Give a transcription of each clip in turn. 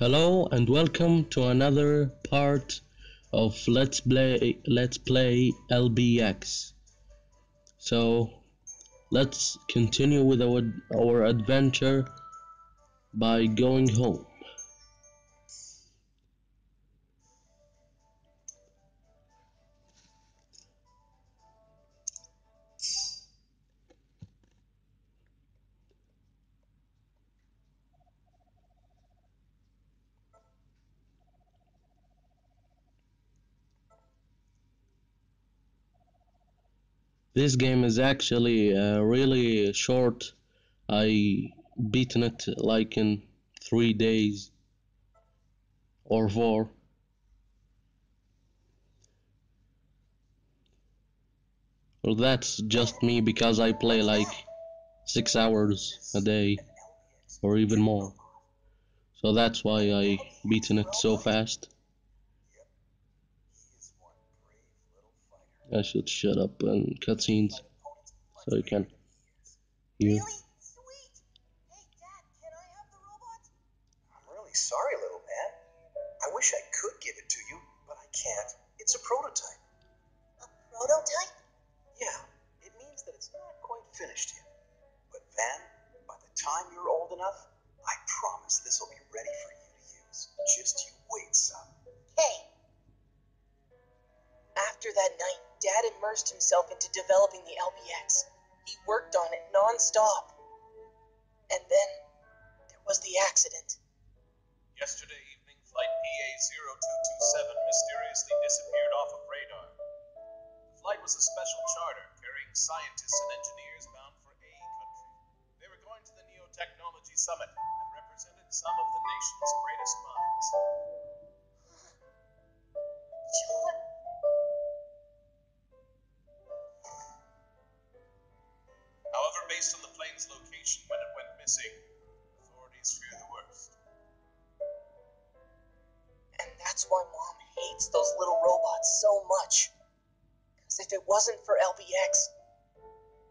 Hello and welcome to another part of Let's Play Let's Play LBX. So let's continue with our our adventure by going home. This game is actually uh, really short. I beaten it like in three days or four. Well, that's just me because I play like six hours a day or even more. So that's why I beaten it so fast. I should shut up and cutscenes so you can hear. Really? Sweet! Hey, Dad, can I have the robot? I'm really sorry, little man. I wish I could give it to you, but I can't. It's a prototype. A prototype? Yeah, it means that it's not quite finished yet. But Van, by the time you're old enough, I promise this will be ready for you to use. Just you wait, son. Hey! After that night, Dad immersed himself into developing the LBX. He worked on it non-stop. And then there was the accident. Yesterday evening, flight PA-0227 mysteriously disappeared off of radar. The flight was a special charter carrying scientists and engineers bound for A country. They were going to the Neo-Technology Summit and represented some of the nation's greatest minds. Wasn't for LBX,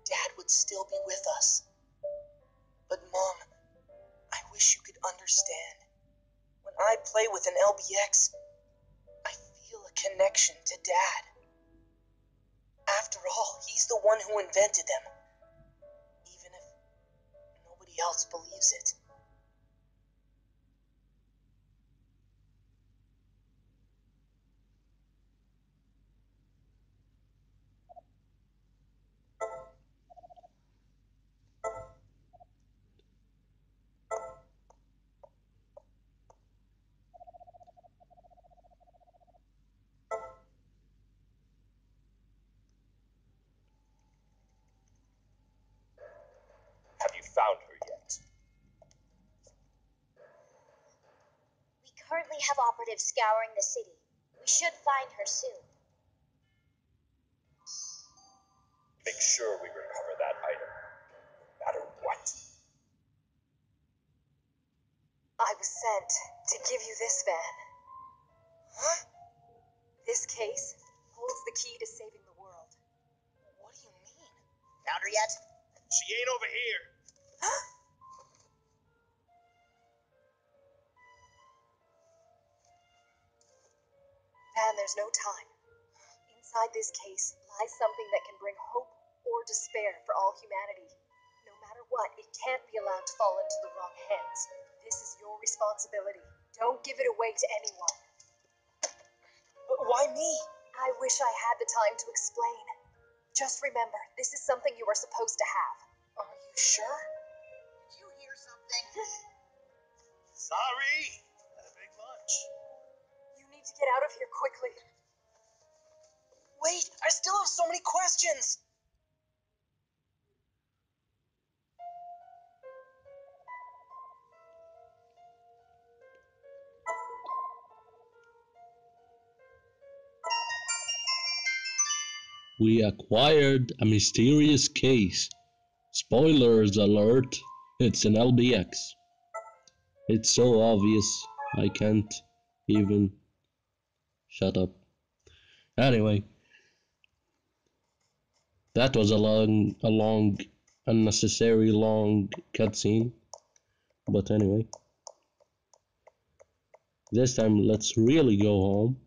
Dad would still be with us. But Mom, I wish you could understand. When I play with an LBX, I feel a connection to Dad. After all, he's the one who invented them. Even if nobody else believes it. Have you found her yet? We currently have operatives scouring the city. We should find her soon. Make sure we recover that item, no matter what. I was sent to give you this Van. Huh? This case holds the key to saving the world. What do you mean? Found her yet? She ain't over here. Van, there's no time. Inside this case lies something that can bring hope or despair for all humanity. No matter what, it can't be allowed to fall into the wrong hands. This is your responsibility. Don't give it away to anyone. But why me? I wish I had the time to explain. Just remember, this is something you are supposed to have. Are you sure? Did you hear something? Sorry. Had a big lunch. To get out of here quickly. Wait, I still have so many questions. We acquired a mysterious case. Spoilers alert, it's an LBX. It's so obvious, I can't even shut up. Anyway, that was a long, a long, unnecessary long cutscene. But anyway, This time, let's really go home.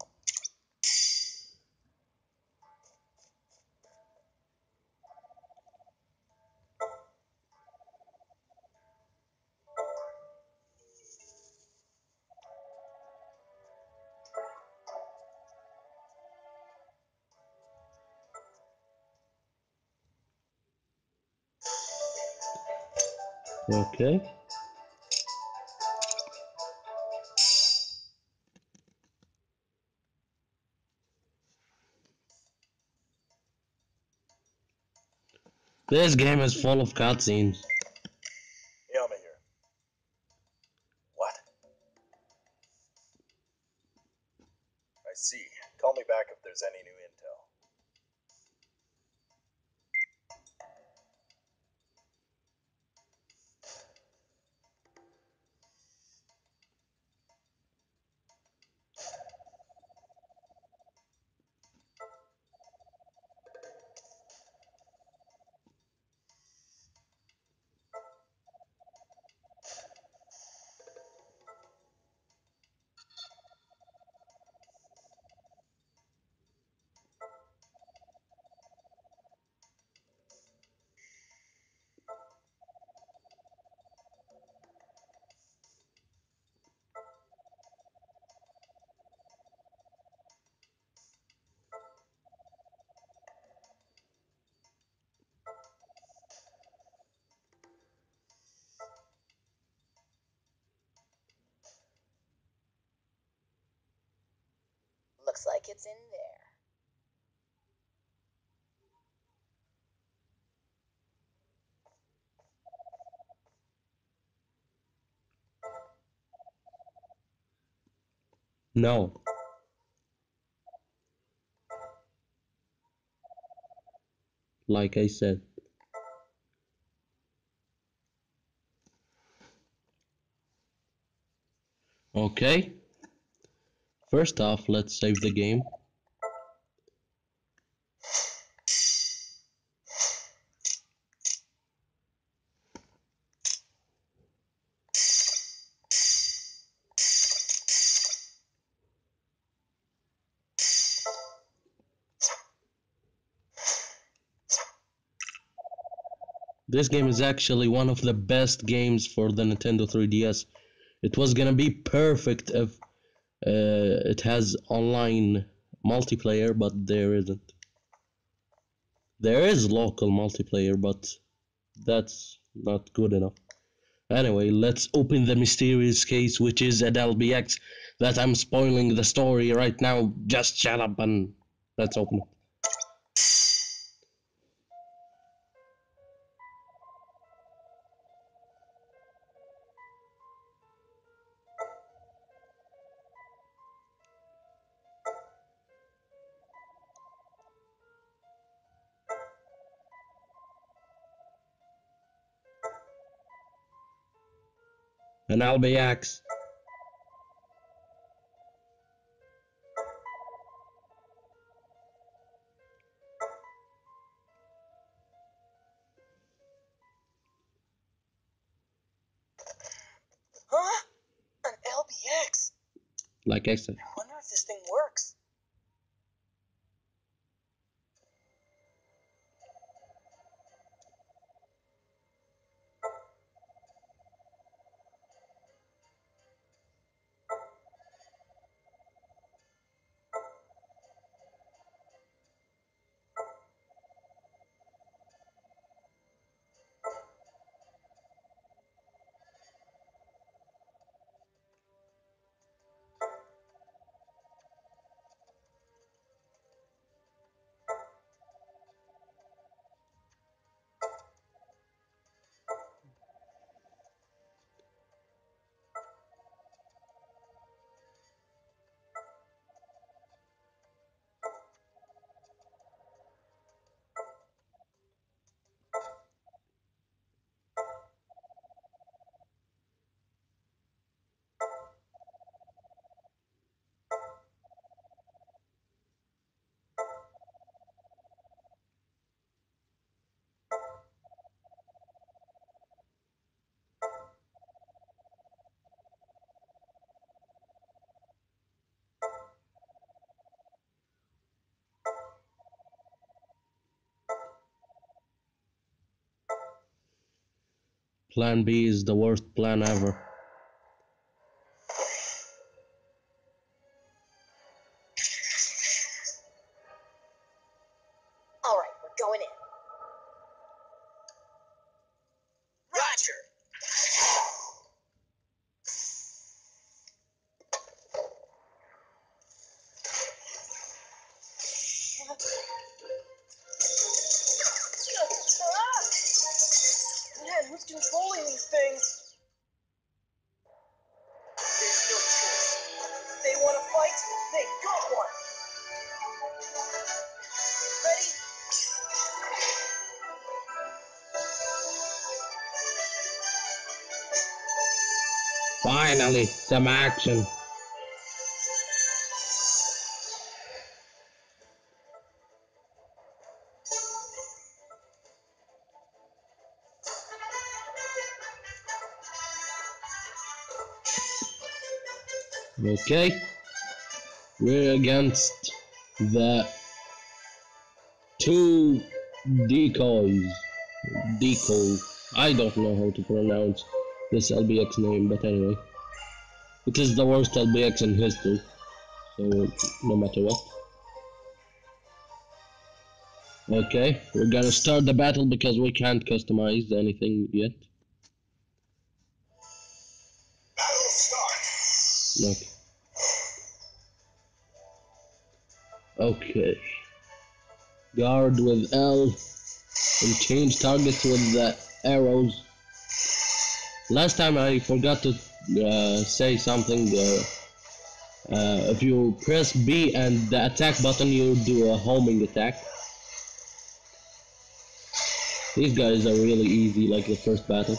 Okay. This game is full of cutscenes. Yama here. What? I see. Call me back if there's any new intel. Looks like it's in there. No. Like I said. Okay. First off, let's save the game. This game is actually one of the best games for the Nintendo 3DS. It was gonna be perfect if Uh, it has online multiplayer, but there isn't. There is local multiplayer, but that's not good enough. Anyway, let's open the mysterious case, which is at LBX. That I'm spoiling the story right now. Just shut up and let's open it. An LBX. Huh? An LBX. Like I said. Plan B is the worst plan ever. All things? There's no choice. They want to fight, they got one. Ready? Finally, some action. Okay. We're against the two decoys. Decoy. I don't know how to pronounce this LBX name, but anyway. It is the worst LBX in history. So, no matter what. Okay, we're gonna start the battle because we can't customize anything yet. Battle start. Look. Okay. Guard with L and change targets with the arrows. Last time I forgot to uh, say something. Uh, uh, if you press B and the attack button, you do a homing attack. These guys are really easy, like the first battle.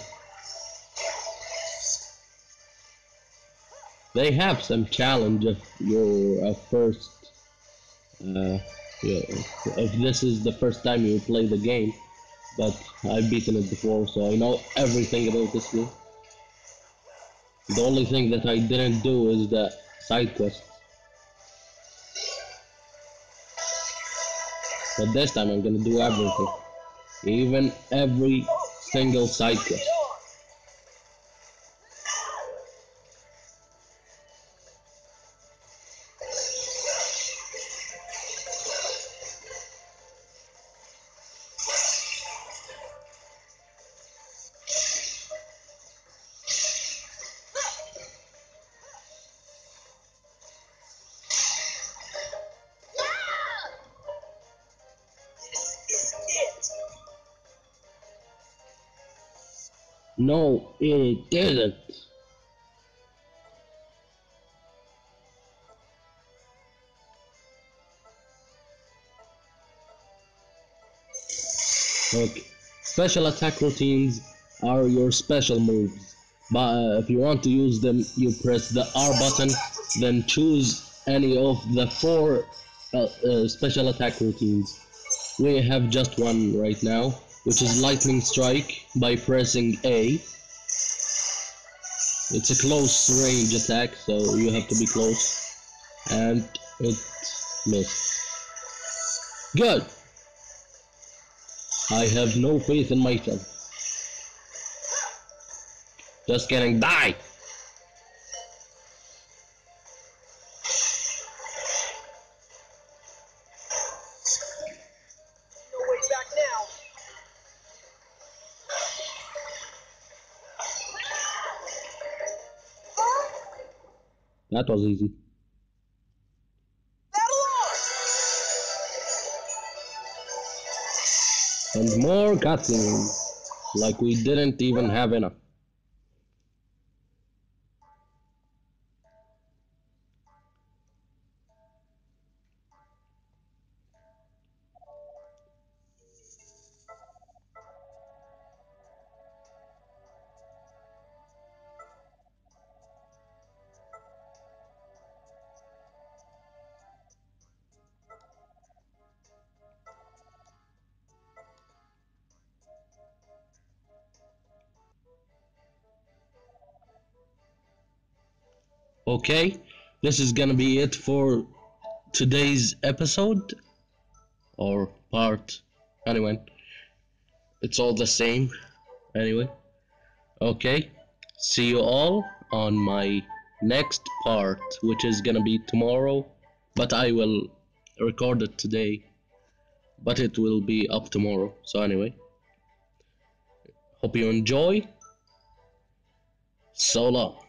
They have some challenge if you're a first. Uh, yeah, if this is the first time you play the game, but I've beaten it before, so I know everything about this game. The only thing that I didn't do is the side quest. But this time I'm gonna do everything. Even every single side quest. No, it didn't. Okay. Special attack routines are your special moves. But uh, if you want to use them, you press the R button, then choose any of the four uh, uh, special attack routines. We have just one right now, which is Lightning Strike by pressing A. It's a close range attack, so you have to be close. And it missed. Good! I have no faith in myself. Just kidding, die! That was easy. And more cutscenes. Like we didn't even have enough. Okay, this is gonna be it for today's episode or part. Anyway, it's all the same. Anyway, Okay, see you all on my next part, which is gonna be tomorrow, but I will record it today, but it will be up tomorrow. So, anyway, hope you enjoy. So long.